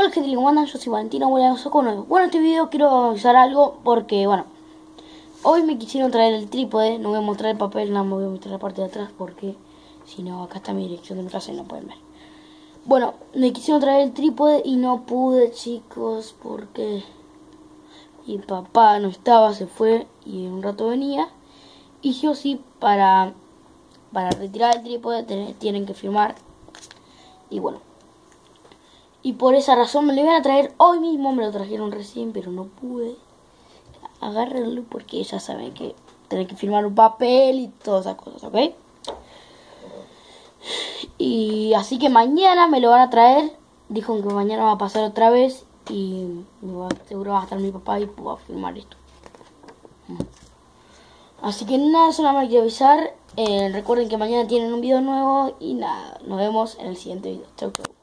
Hola gente, ¿cómo andan? Yo soy Valentino, Bueno, en este video quiero avisar algo porque, bueno, hoy me quisieron traer el trípode, no voy a mostrar el papel, nada más voy a mostrar la parte de atrás porque, si no, acá está mi dirección de mi casa y no pueden ver. Bueno, me quisieron traer el trípode y no pude, chicos, porque mi papá no estaba, se fue y en un rato venía. Y yo sí, para, para retirar el trípode tienen que firmar. Y bueno, y por esa razón me lo iban a traer hoy mismo, me lo trajeron recién, pero no pude agarrarlo porque ya saben que tienen que firmar un papel y todas esas cosas, ¿ok? Y así que mañana me lo van a traer. Dijo que mañana va a pasar otra vez y seguro va a estar mi papá y puedo firmar esto. Así que nada, más que avisar. Eh, recuerden que mañana tienen un video nuevo y nada, nos vemos en el siguiente video. Chau, chau.